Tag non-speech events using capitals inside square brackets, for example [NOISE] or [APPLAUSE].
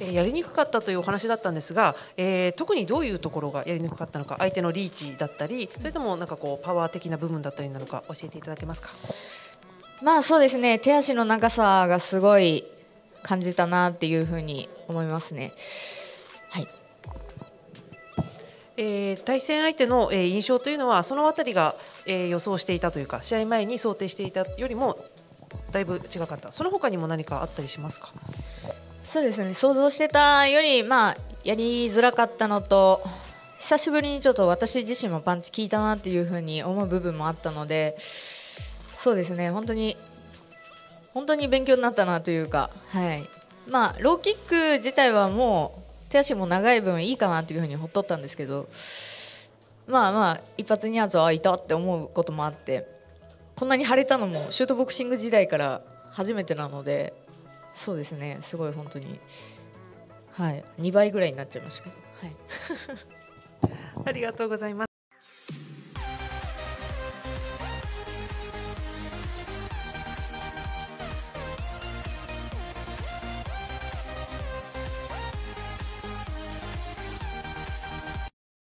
えー、やりにくかったというお話だったんですが、えー、特にどういうところがやりにくかったのか相手のリーチだったりそれともなんかこうパワー的な部分だったりなのか教えていただけますか？まあそうですね。手足の長さがすごい感じたなっていうふうに思いますね。はい。えー、対戦相手の、えー、印象というのはその辺りが、えー、予想していたというか試合前に想定していたよりもだいぶ違かった。その他にも何かあったりしますか？そうですね。想像してたより、まあ、やりづらかったのと久しぶりにちょっと私自身もパンチ効いたなっていうふうに思う部分もあったのでそうですね。本当に本当に勉強になったなというか、はい。まあ、ローキック自体はもう手足も長い分いいかなというふうにほっとったんですけどまあまあ一発二発はいたって思うこともあってこんなに腫れたのもシュートボクシング時代から初めてなのでそうですね。すごい本当に。はい。2倍ぐらいになっちゃいましたけど。はい。[LAUGHS] [LAUGHS] ありがとうございます